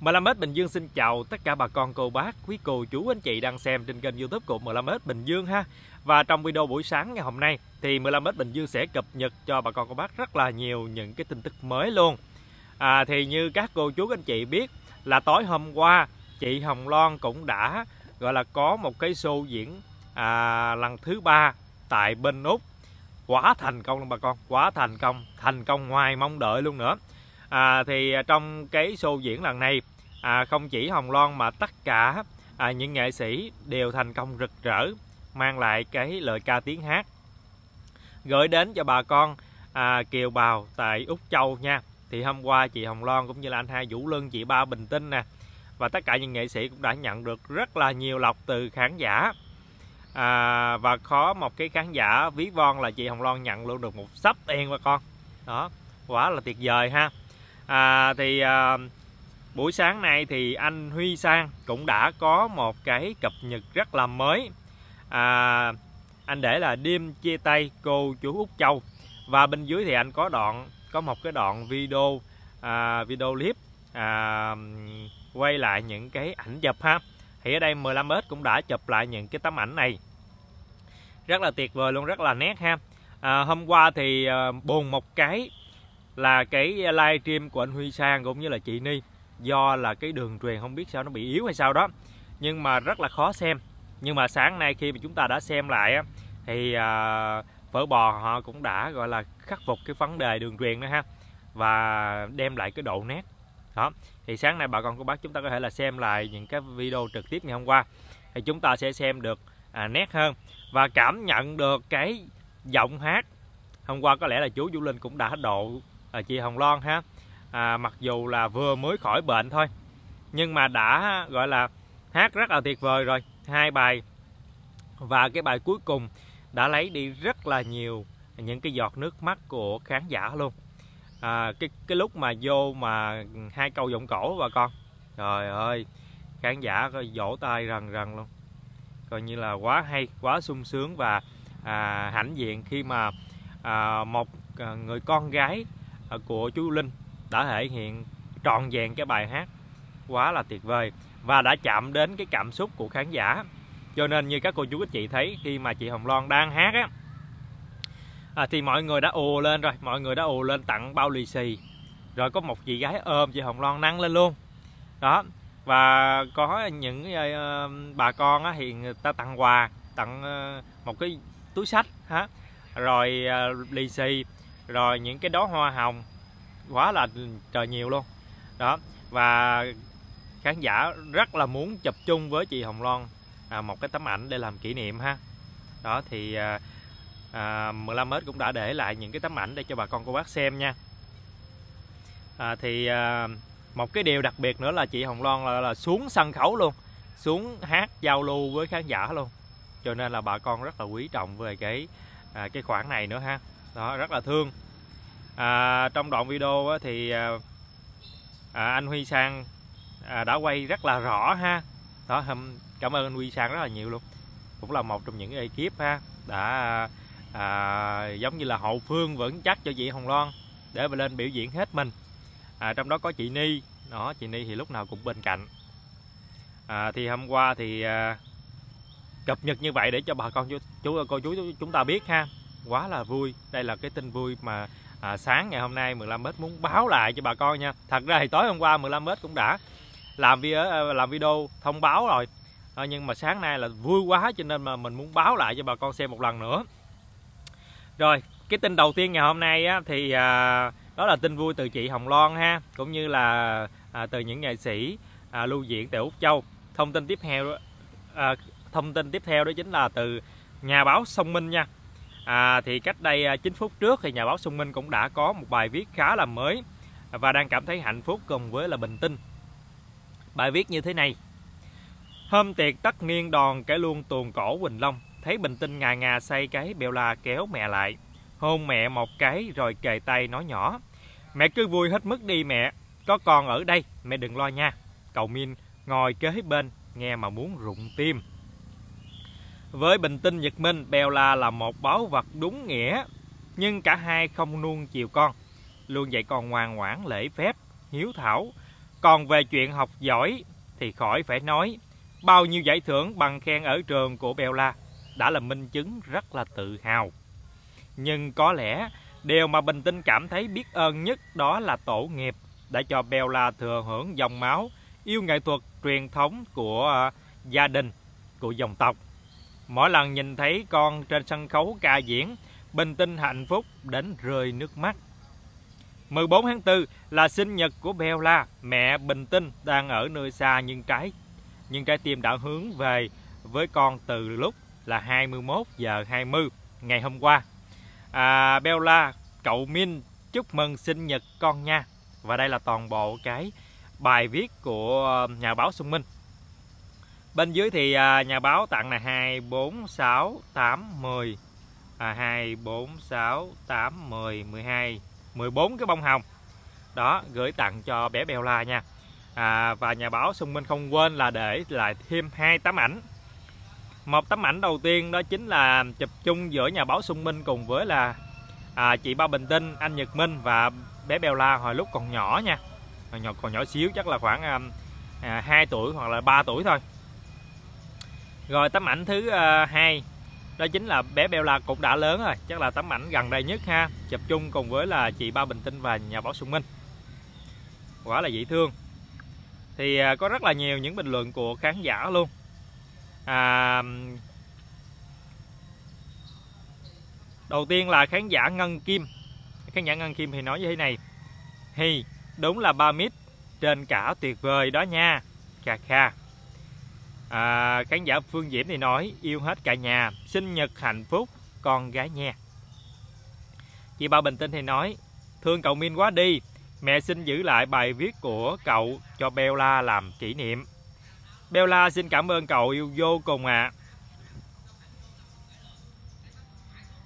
15M Bình Dương xin chào tất cả bà con cô bác, quý cô chú anh chị đang xem trên kênh youtube của 15M Bình Dương ha. Và trong video buổi sáng ngày hôm nay thì 15M Bình Dương sẽ cập nhật cho bà con cô bác rất là nhiều những cái tin tức mới luôn. À, Thì như các cô chú anh chị biết là tối hôm qua chị Hồng Loan cũng đã gọi là có một cái show diễn à, lần thứ ba tại bên Úc. Quá thành công luôn bà con, quá thành công, thành công ngoài mong đợi luôn nữa à, thì à, trong cái show diễn lần này à, không chỉ Hồng Loan mà tất cả à, những nghệ sĩ đều thành công rực rỡ mang lại cái lời ca tiếng hát gửi đến cho bà con à, kiều bào tại Úc Châu nha. Thì hôm qua chị Hồng Loan cũng như là anh hai Vũ Lân chị Ba Bình Tinh nè và tất cả những nghệ sĩ cũng đã nhận được rất là nhiều lọc từ khán giả. À, và có một cái khán giả ví von là chị Hồng Loan nhận luôn được một sắp tiền bà con. Đó quá là tuyệt vời ha à, thì à, buổi sáng nay thì anh Huy Sang cũng đã có một cái cập nhật rất là mới. À, anh để là đêm chia tay cô chú Úc Châu. Và bên dưới thì anh có đoạn có một cái đoạn video à, video clip à, quay lại những cái ảnh chụp ha. Thì ở đây 15S cũng đã chụp lại những cái tấm ảnh này. Rất là tuyệt vời luôn rất là nét ha. À, hôm qua thì à, buồn một cái là cái live stream của anh Huy Sang cũng như là chị Ni. Do là cái đường truyền không biết sao nó bị yếu hay sao đó. Nhưng mà rất là khó xem. Nhưng mà sáng nay khi mà chúng ta đã xem lại á, thì à, phở bò họ cũng đã gọi là khắc phục cái vấn đề đường truyền đó ha. Và đem lại cái độ nét. Đó. Thì sáng nay bà con cô bác chúng ta có thể là xem lại những cái video trực tiếp ngày hôm qua. Thì chúng ta sẽ xem được à, nét hơn. Và cảm nhận được cái giọng hát. Hôm qua có lẽ là chú Vũ Linh cũng đã độ à, chị Hồng Loan ha. À, mặc dù là vừa mới khỏi bệnh thôi nhưng mà đã gọi là hát rất là tuyệt vời rồi. Hai bài và cái bài cuối cùng đã lấy đi rất là nhiều những cái giọt nước mắt của khán giả luôn. À, cái cái lúc mà vô mà hai câu giọng cổ bà con. Trời ơi khán giả vỗ tay rần rần luôn. Coi như là quá hay quá sung sướng và à, hãnh diện khi mà à, một à, người con gái À, của chú Linh đã thể hiện trọn vẹn cái bài hát quá là tuyệt vời và đã chạm đến cái cảm xúc của khán giả. Cho nên như các cô chú các chị thấy khi mà chị Hồng Loan đang hát á à, thì mọi người đã ồ lên rồi mọi người đã ồ lên tặng bao lì xì. Rồi có một chị gái ôm chị Hồng Loan nắng lên luôn. Đó và có những uh, bà con á, thì người ta tặng quà tặng uh, một cái túi sách hả? Rồi uh, lì xì rồi những cái đó hoa hồng. Quá là trời nhiều luôn. Đó và khán giả rất là muốn chụp chung với chị Hồng Loan à, một cái tấm ảnh để làm kỷ niệm ha. Đó thì à, à, 15 mét cũng đã để lại những cái tấm ảnh để cho bà con cô bác xem nha. À, thì à, một cái điều đặc biệt nữa là chị Hồng Loan là, là xuống sân khấu luôn xuống hát giao lưu với khán giả luôn. Cho nên là bà con rất là quý trọng về cái à, cái khoản này nữa ha đó rất là thương. À, trong đoạn video á, thì à, à, anh Huy Sang à, đã quay rất là rõ ha. Đó cảm ơn anh Huy Sang rất là nhiều luôn. Cũng là một trong những ekip ha đã à, giống như là hậu phương vững chắc cho chị Hồng Loan để mà lên biểu diễn hết mình. À, trong đó có chị Ni. Đó chị Ni thì lúc nào cũng bên cạnh. À, thì hôm qua thì à, cập nhật như vậy để cho bà con chú, chú cô chú chúng ta biết ha quá là vui. Đây là cái tin vui mà à, sáng ngày hôm nay 15 mét muốn báo lại cho bà con nha. Thật ra thì tối hôm qua 15 mét cũng đã làm video ờ, làm video thông báo rồi. À, nhưng mà sáng nay là vui quá cho nên mà mình muốn báo lại cho bà con xem một lần nữa. Rồi cái tin đầu tiên ngày hôm nay á, thì à, đó là tin vui từ chị Hồng Loan ha cũng như là à, từ những nghệ sĩ à, lưu diễn tại Úc Châu. Thông tin tiếp theo à, thông tin tiếp theo đó chính là từ nhà báo Sông Minh nha à, thì cách đây à, 9 phút trước thì nhà báo Xuân Minh cũng đã có một bài viết khá là mới và đang cảm thấy hạnh phúc cùng với là bình tinh. Bài viết như thế này. Hôm tiệc tất niên đòn cái luôn tuồn cổ Quỳnh Long thấy bình tinh ngà ngà say cái bèo la kéo mẹ lại. Hôn mẹ một cái rồi kề tay nói nhỏ mẹ cứ vui hết mức đi mẹ có con ở đây mẹ đừng lo nha. Cầu Min ngồi kế bên nghe mà muốn rụng tim với bình tinh Nhật Minh, Bella là một báu vật đúng nghĩa, nhưng cả hai không nuông chiều con, luôn dạy con ngoan ngoãn lễ phép, hiếu thảo, Còn về chuyện học giỏi thì khỏi phải nói. Bao nhiêu giải thưởng bằng khen ở trường của Bella đã là minh chứng rất là tự hào. Nhưng có lẽ điều mà Bình Tinh cảm thấy biết ơn nhất đó là tổ nghiệp đã cho Bella thừa hưởng dòng máu yêu nghệ thuật truyền thống của gia đình, của dòng tộc. Mỗi lần nhìn thấy con trên sân khấu ca diễn, Bình Tinh hạnh phúc đến rơi nước mắt. 14 tháng 4 là sinh nhật của Bella, mẹ Bình Tinh đang ở nơi xa nhưng trái nhưng trái tim đã hướng về với con từ lúc là 21 giờ 20 ngày hôm qua. À, Bella, cậu Min chúc mừng sinh nhật con nha. Và đây là toàn bộ cái bài viết của nhà báo Xuân Minh. Bên dưới thì à, nhà báo tặng là 2, 4, 6, 8, 10 à, 2, 4, 6, 8, 10, 12 14 cái bông hồng. Đó gửi tặng cho bé Bèo La nha. À, và nhà báo xung Minh không quên là để lại thêm hai tấm ảnh. Một tấm ảnh đầu tiên đó chính là chụp chung giữa nhà báo xung Minh cùng với là à, chị Ba Bình Tinh anh Nhật Minh và bé Bèo La hồi lúc còn nhỏ nha. Còn nhỏ còn nhỏ xíu chắc là khoảng à, à 2 tuổi hoặc là 3 tuổi thôi rồi tấm ảnh thứ ờ, hai. Đó chính là bé Beo là cũng đã lớn rồi. Chắc là tấm ảnh gần đây nhất ha. Chụp chung cùng với là chị Ba Bình Tinh và nhà báo Xuân Minh. Quả là dễ thương. Thì ờ, có rất là nhiều những bình luận của khán giả luôn. À, đầu tiên là khán giả Ngân Kim. Khán giả Ngân Kim thì nói như thế này. Hi đúng là ba mít trên cả tuyệt vời đó nha. Kha kha à, khán giả Phương Diễm thì nói yêu hết cả nhà sinh nhật hạnh phúc con gái nha. Chị Ba Bình Tinh thì nói thương cậu Min quá đi mẹ xin giữ lại bài viết của cậu cho Bella làm kỷ niệm. Bella xin cảm ơn cậu yêu vô cùng ạ. À.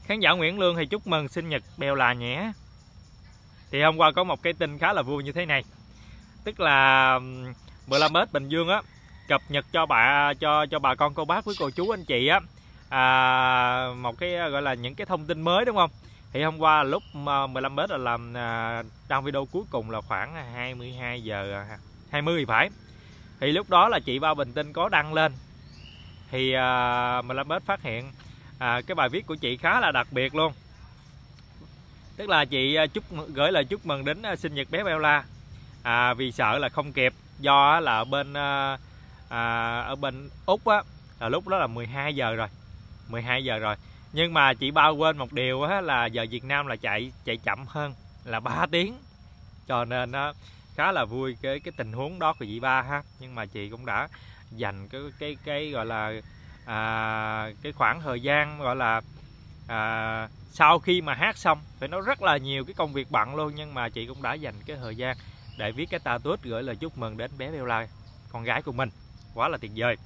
khán giả Nguyễn Lương thì chúc mừng sinh nhật Bella nhé. Thì hôm qua có một cái tin khá là vui như thế này. Tức là 15 Mết Bình Dương á cập nhật cho bà cho cho bà con cô bác với cô chú anh chị á. À, một cái gọi là những cái thông tin mới đúng không? Thì hôm qua lúc 15 mét là làm à, đăng video cuối cùng là khoảng 22 giờ à, 20 thì phải. Thì lúc đó là chị Ba Bình Tinh có đăng lên. Thì à, 15 mét phát hiện à, cái bài viết của chị khá là đặc biệt luôn. Tức là chị à, chúc gửi lời chúc mừng đến à, sinh nhật bé Bella à, vì sợ là không kịp do là bên à, à, ở bên úc á là lúc đó là 12 giờ rồi 12 giờ rồi. Nhưng mà chị bao quên một điều á, là giờ Việt Nam là chạy chạy chậm hơn là 3 tiếng. Cho nên nó khá là vui cái cái tình huống đó của chị ba ha. Nhưng mà chị cũng đã dành cái cái cái gọi là à, cái khoảng thời gian gọi là à, sau khi mà hát xong phải nói rất là nhiều cái công việc bận luôn. Nhưng mà chị cũng đã dành cái thời gian để viết cái ta tuốt gửi lời chúc mừng đến bé Bella con gái của mình quá là tuyệt vời.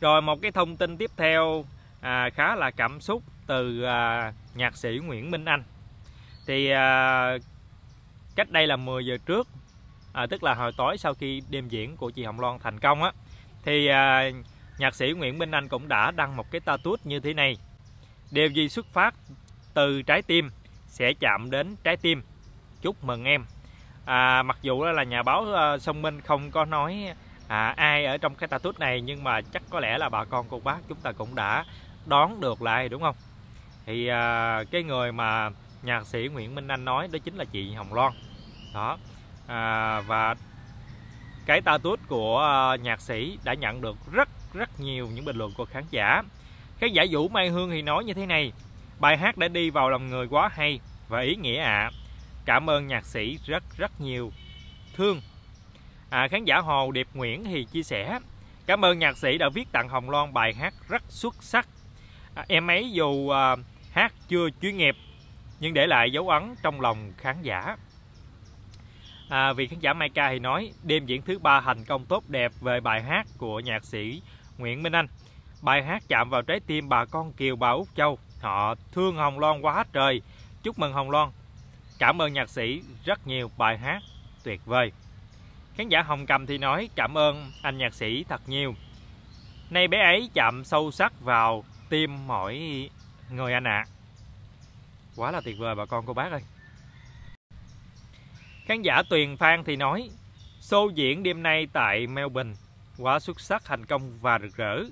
Rồi một cái thông tin tiếp theo à, khá là cảm xúc từ à, nhạc sĩ Nguyễn Minh Anh. Thì à, cách đây là 10 giờ trước à, tức là hồi tối sau khi đêm diễn của chị Hồng Loan thành công á thì à, nhạc sĩ Nguyễn Minh Anh cũng đã đăng một cái status như thế này. Điều gì xuất phát từ trái tim sẽ chạm đến trái tim. Chúc mừng em. À, mặc dù là nhà báo à, uh, Sông Minh không có nói à, ai ở trong cái status này nhưng mà chắc có lẽ là bà con cô bác chúng ta cũng đã đón được lại đúng không? Thì à, cái người mà nhạc sĩ Nguyễn Minh Anh nói đó chính là chị Hồng Loan. Đó. À, và cái status của à, nhạc sĩ đã nhận được rất rất nhiều những bình luận của khán giả. Khán giả Vũ Mai Hương thì nói như thế này bài hát đã đi vào lòng người quá hay và ý nghĩa ạ. À. cảm ơn nhạc sĩ rất rất nhiều. Thương à, khán giả Hồ Điệp Nguyễn thì chia sẻ cảm ơn nhạc sĩ đã viết tặng Hồng Loan bài hát rất xuất sắc. À, em ấy dù à, hát chưa chuyên nghiệp nhưng để lại dấu ấn trong lòng khán giả. À, vì khán giả Mai Ca thì nói đêm diễn thứ ba thành công tốt đẹp về bài hát của nhạc sĩ Nguyễn Minh Anh. Bài hát chạm vào trái tim bà con Kiều bà Úc Châu. Họ thương Hồng Loan quá trời. Chúc mừng Hồng Loan. Cảm ơn nhạc sĩ rất nhiều bài hát tuyệt vời. Khán giả Hồng Cầm thì nói cảm ơn anh nhạc sĩ thật nhiều. Nay bé ấy chạm sâu sắc vào tim mỗi người anh ạ. À. Quá là tuyệt vời bà con cô bác ơi. Khán giả Tuyền Phan thì nói Show diễn đêm nay tại Melbourne quá xuất sắc, thành công và rực rỡ.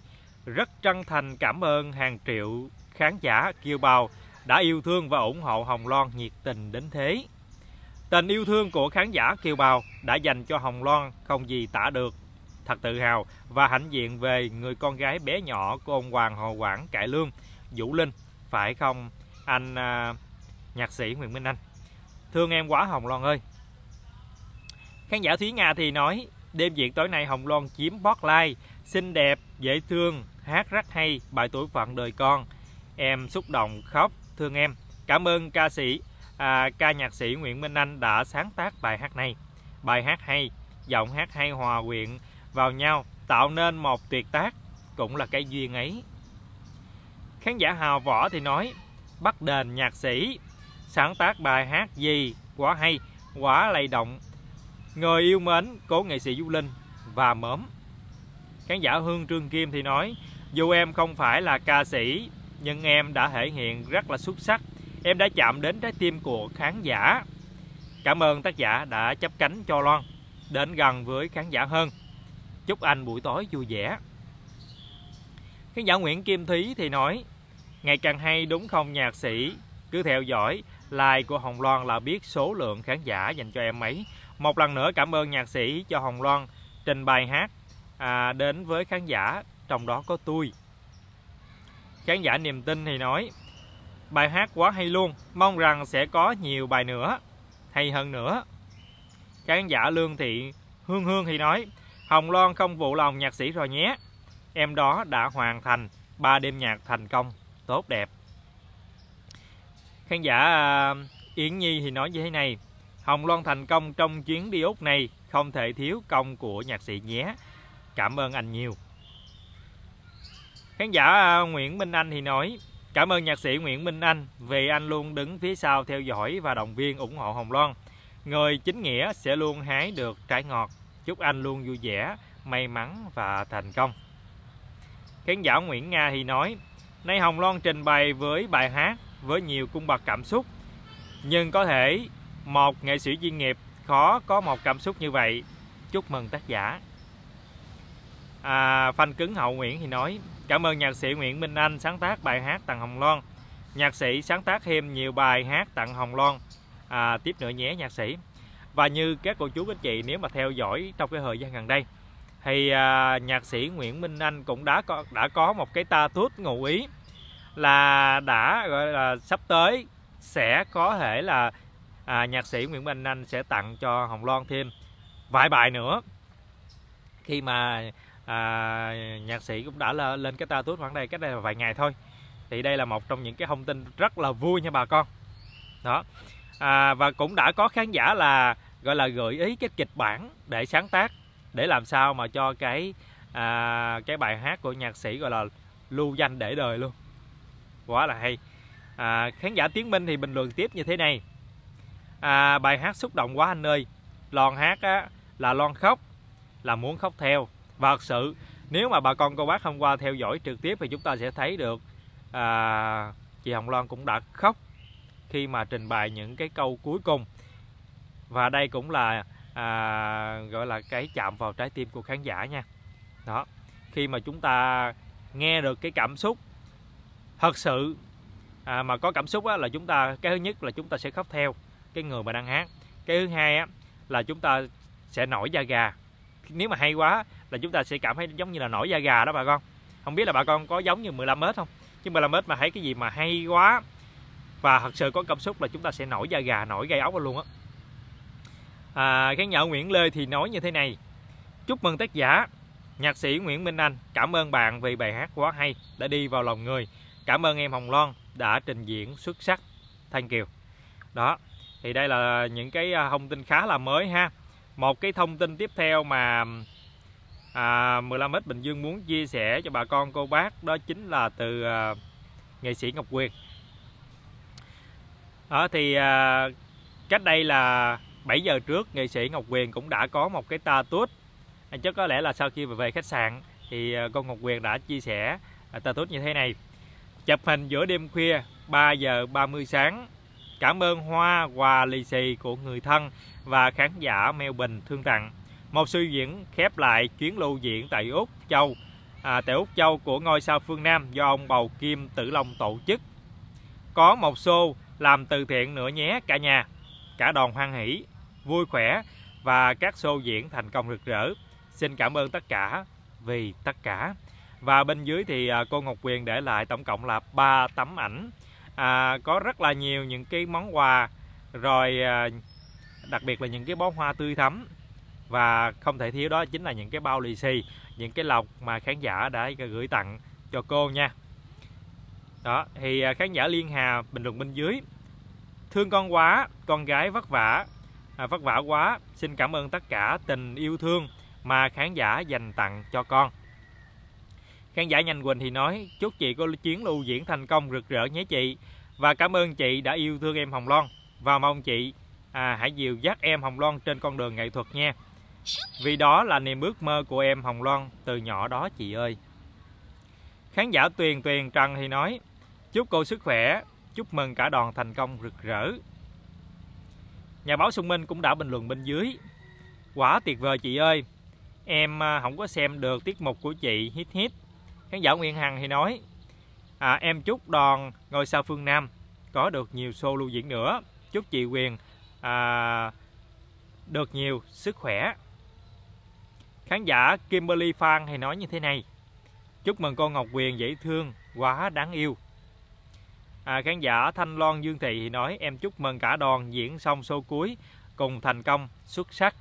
Rất chân thành cảm ơn hàng triệu khán giả kiều bào đã yêu thương và ủng hộ Hồng Loan nhiệt tình đến thế. Tình yêu thương của khán giả kiều bào đã dành cho Hồng Loan không gì tả được. Thật tự hào và hãnh diện về người con gái bé nhỏ của ông Hoàng Hồ Quảng Cải Lương, Vũ Linh. Phải không anh à, nhạc sĩ Nguyễn Minh Anh? Thương em quá Hồng Loan ơi! Khán giả Thúy Nga thì nói Đêm diễn tối nay Hồng Loan chiếm spotlight Xinh đẹp, dễ thương, hát rất hay Bài tuổi phận đời con Em xúc động, khóc, thương em Cảm ơn ca sĩ à, ca nhạc sĩ Nguyễn Minh Anh đã sáng tác bài hát này Bài hát hay, giọng hát hay hòa quyện vào nhau Tạo nên một tuyệt tác Cũng là cái duyên ấy Khán giả Hào Võ thì nói Bắt đền nhạc sĩ Sáng tác bài hát gì quá hay Quá lay động Người yêu mến cố nghệ sĩ Du Linh và mớm. Khán giả Hương Trương Kim thì nói, dù em không phải là ca sĩ, nhưng em đã thể hiện rất là xuất sắc. Em đã chạm đến trái tim của khán giả. Cảm ơn tác giả đã chấp cánh cho Loan, đến gần với khán giả hơn. Chúc anh buổi tối vui vẻ. Khán giả Nguyễn Kim Thúy thì nói, ngày càng hay đúng không nhạc sĩ, cứ theo dõi like của Hồng Loan là biết số lượng khán giả dành cho em ấy một lần nữa cảm ơn nhạc sĩ cho Hồng Loan trình bài hát à, đến với khán giả, trong đó có tôi. Khán giả niềm tin thì nói, bài hát quá hay luôn, mong rằng sẽ có nhiều bài nữa, hay hơn nữa. Khán giả Lương Thị Hương Hương thì nói, Hồng Loan không vụ lòng nhạc sĩ rồi nhé. Em đó đã hoàn thành ba đêm nhạc thành công, tốt đẹp. Khán giả à, Yến Nhi thì nói như thế này, Hồng Loan thành công trong chuyến đi Úc này không thể thiếu công của nhạc sĩ nhé. Cảm ơn anh nhiều. Khán giả à, Nguyễn Minh Anh thì nói Cảm ơn nhạc sĩ Nguyễn Minh Anh vì anh luôn đứng phía sau theo dõi và động viên ủng hộ Hồng Loan. Người chính nghĩa sẽ luôn hái được trái ngọt. Chúc anh luôn vui vẻ, may mắn và thành công. Khán giả Nguyễn Nga thì nói Nay Hồng Loan trình bày với bài hát với nhiều cung bậc cảm xúc nhưng có thể một nghệ sĩ chuyên nghiệp khó có một cảm xúc như vậy chúc mừng tác giả à, phanh cứng hậu nguyễn thì nói cảm ơn nhạc sĩ nguyễn minh anh sáng tác bài hát tặng hồng loan. Nhạc sĩ sáng tác thêm nhiều bài hát tặng hồng loan. À, tiếp nữa nhé nhạc sĩ. Và như các cô chú anh chị nếu mà theo dõi trong cái thời gian gần đây thì à, nhạc sĩ Nguyễn Minh Anh cũng đã có đã có một cái ta tút ngụ ý là đã gọi là sắp tới sẽ có thể là à, nhạc sĩ Nguyễn Minh Anh sẽ tặng cho Hồng Loan thêm vài bài nữa. Khi mà à, nhạc sĩ cũng đã lên cái status khoảng đây cách đây là vài ngày thôi. Thì đây là một trong những cái thông tin rất là vui nha bà con. Đó. À, và cũng đã có khán giả là gọi là gợi ý cái kịch bản để sáng tác để làm sao mà cho cái à, cái bài hát của nhạc sĩ gọi là lưu danh để đời luôn. Quá là hay. À, khán giả Tiến Minh thì bình luận tiếp như thế này. À, bài hát xúc động quá anh ơi. Loan hát á, là Loan khóc là muốn khóc theo và thật sự nếu mà bà con cô bác hôm qua theo dõi trực tiếp thì chúng ta sẽ thấy được à, chị Hồng Loan cũng đã khóc khi mà trình bày những cái câu cuối cùng. Và đây cũng là à, gọi là cái chạm vào trái tim của khán giả nha. Đó khi mà chúng ta nghe được cái cảm xúc thật sự à, mà có cảm xúc á, là chúng ta cái thứ nhất là chúng ta sẽ khóc theo cái người mà đang hát. Cái thứ hai á, là chúng ta sẽ nổi da gà nếu mà hay quá là chúng ta sẽ cảm thấy giống như là nổi da gà đó bà con. Không biết là bà con có giống như 15 mét không? Chứ 15 mét mà thấy cái gì mà hay quá và thật sự có cảm xúc là chúng ta sẽ nổi da gà nổi gai ốc luôn á. À, khán giả Nguyễn Lê thì nói như thế này. Chúc mừng tác giả nhạc sĩ Nguyễn Minh Anh. Cảm ơn bạn vì bài hát quá hay đã đi vào lòng người. Cảm ơn em Hồng Loan đã trình diễn xuất sắc. Thanh Kiều đó thì đây là những cái à, thông tin khá là mới ha một cái thông tin tiếp theo mà à, 15x Bình Dương muốn chia sẻ cho bà con cô bác đó chính là từ à, nghệ sĩ Ngọc Quyền. Đó thì à, cách đây là 7 giờ trước nghệ sĩ Ngọc Quyền cũng đã có một cái ta tút. À, chắc có lẽ là sau khi về khách sạn thì à, con Ngọc Quyền đã chia sẻ à, ta tút như thế này. Chụp hình giữa đêm khuya 3 giờ 30 sáng Cảm ơn hoa quà lì xì của người thân và khán giả Melbourne thương tặng. một sự diễn khép lại chuyến lưu diễn tại Úc Châu à, tại Úc Châu của ngôi sao phương Nam do ông Bầu Kim Tử Long tổ chức. Có một show làm từ thiện nữa nhé cả nhà. Cả đoàn hoan hỷ vui khỏe và các show diễn thành công rực rỡ. Xin cảm ơn tất cả vì tất cả. Và bên dưới thì à, cô Ngọc Quyền để lại tổng cộng là 3 tấm ảnh à, có rất là nhiều những cái món quà rồi à, đặc biệt là những cái bó hoa tươi thắm. Và không thể thiếu đó chính là những cái bao lì xì những cái lọc mà khán giả đã gửi tặng cho cô nha. Đó thì à, khán giả liên hà bình luận bên dưới thương con quá con gái vất vả. À, vất vả quá xin cảm ơn tất cả tình yêu thương mà khán giả dành tặng cho con khán giả nhanh quỳnh thì nói chúc chị có chuyến lưu diễn thành công rực rỡ nhé chị. Và cảm ơn chị đã yêu thương em hồng loan. Và mong chị à, hãy dìu dắt em hồng loan trên con đường nghệ thuật nha. Vì đó là niềm ước mơ của em hồng loan từ nhỏ đó chị ơi. Khán giả tuyền tuyền trần thì nói chúc cô sức khỏe chúc mừng cả đoàn thành công rực rỡ. Nhà báo Xuân Minh cũng đã bình luận bên dưới. Quả tuyệt vời chị ơi em à, không có xem được tiết mục của chị hit hit khán giả Nguyên Hằng thì nói à, em chúc đoàn ngôi sao phương Nam có được nhiều show lưu diễn nữa. Chúc chị Quyền à, được nhiều sức khỏe. Khán giả Kimberly Phan thì nói như thế này chúc mừng con Ngọc Quyền dễ thương quá đáng yêu. À, khán giả Thanh Loan Dương Thị thì nói em chúc mừng cả đoàn diễn xong show cuối cùng thành công xuất sắc.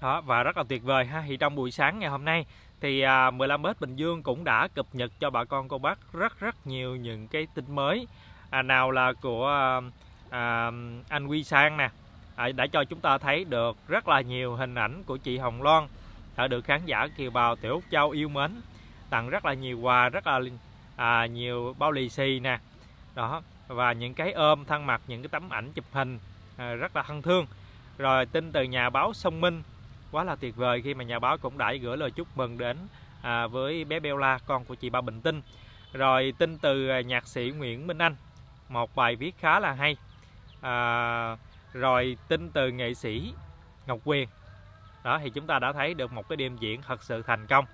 Đó và rất là tuyệt vời ha. Thì trong buổi sáng ngày hôm nay thì à, 15S Bình Dương cũng đã cập nhật cho bà con cô bác rất rất nhiều những cái tin mới à, nào là của à, à, anh Quy Sang nè. À, đã cho chúng ta thấy được rất là nhiều hình ảnh của chị Hồng Loan đã được khán giả kiều bào tiểu Úc Châu yêu mến tặng rất là nhiều quà rất là à, nhiều bao lì xì nè. Đó và những cái ôm thân mặt những cái tấm ảnh chụp hình à, rất là thân thương. Rồi tin từ nhà báo Sông Minh quá là tuyệt vời khi mà nhà báo cũng đã gửi lời chúc mừng đến à, với bé Bella con của chị Ba Bình Tinh. Rồi tin từ nhạc sĩ Nguyễn Minh Anh một bài viết khá là hay. À, rồi tin từ nghệ sĩ Ngọc Quyền. Đó thì chúng ta đã thấy được một cái đêm diễn thật sự thành công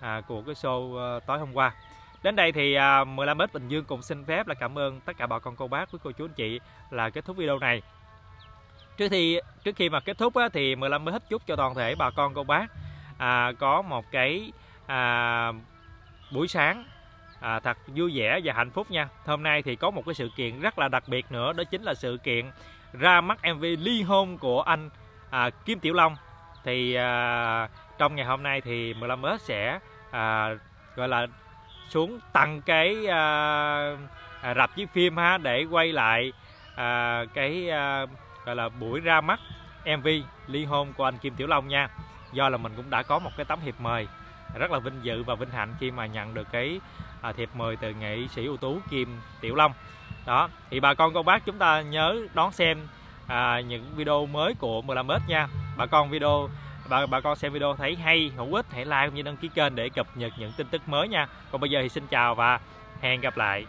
à, của cái show ờ, tối hôm qua. Đến đây thì à, 15 Tết Bình Dương cùng xin phép là cảm ơn tất cả bà con cô bác quý cô chú anh chị là kết thúc video này trước khi trước khi mà kết thúc á, thì 15 mới hết chúc cho toàn thể bà con cô bác. À, có một cái à, buổi sáng à, thật vui vẻ và hạnh phúc nha. Hôm nay thì có một cái sự kiện rất là đặc biệt nữa đó chính là sự kiện ra mắt MV ly hôn của anh à, Kim Tiểu Long. Thì à, trong ngày hôm nay thì 15 mới sẽ à, gọi là xuống tặng cái à, rạp chiếu phim ha để quay lại à, cái à, gọi là buổi ra mắt MV ly hôn của anh Kim Tiểu Long nha. Do là mình cũng đã có một cái tấm hiệp mời rất là vinh dự và vinh hạnh khi mà nhận được cái à, thiệp mời từ nghệ sĩ ưu tú Kim Tiểu Long. Đó thì bà con cô bác chúng ta nhớ đón xem à, những video mới của 15m nha. Bà con video bà bà con xem video thấy hay hữu ích hãy like cũng như đăng ký kênh để cập nhật những tin tức mới nha. Còn bây giờ thì xin chào và hẹn gặp lại.